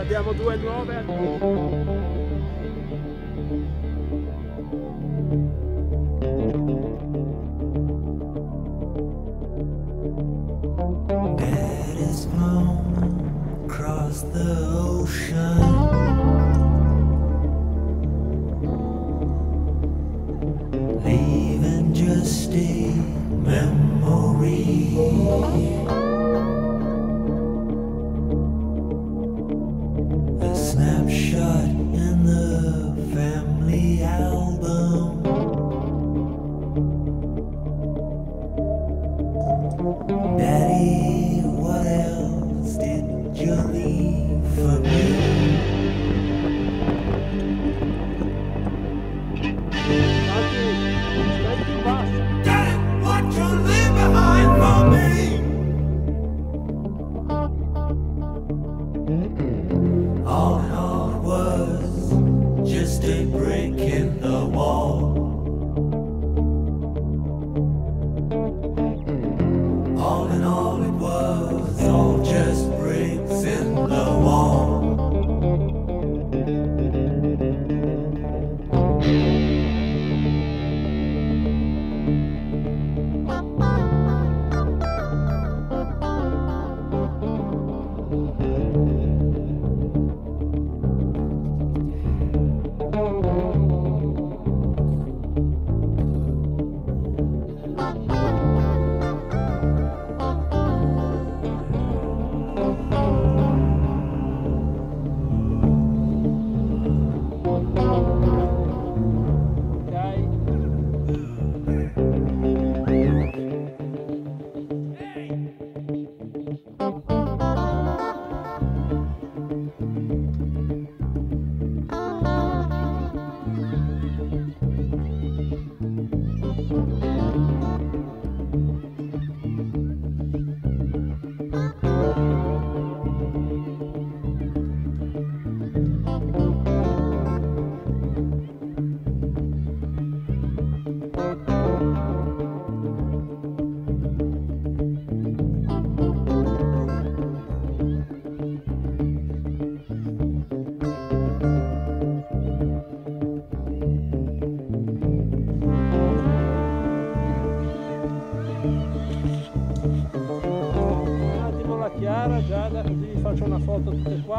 ne abbiamo due nuove. across the ocean Leaving just a memory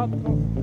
Atmung.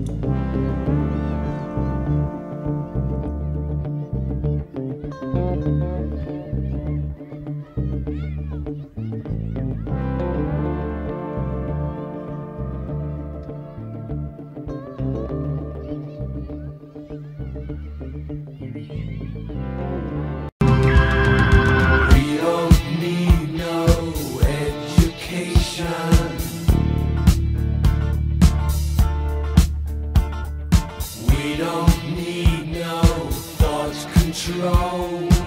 We don't need no thought control.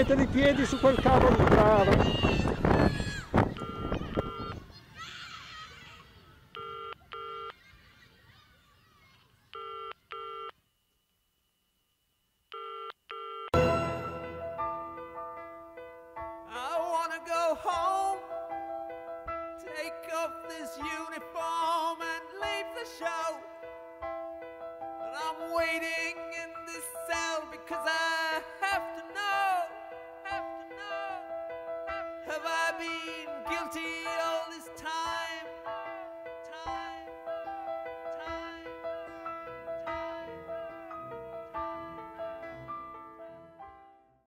Mettere i piedi su quel cavolo di take off this uniform and leave the show. Have I been guilty all this time?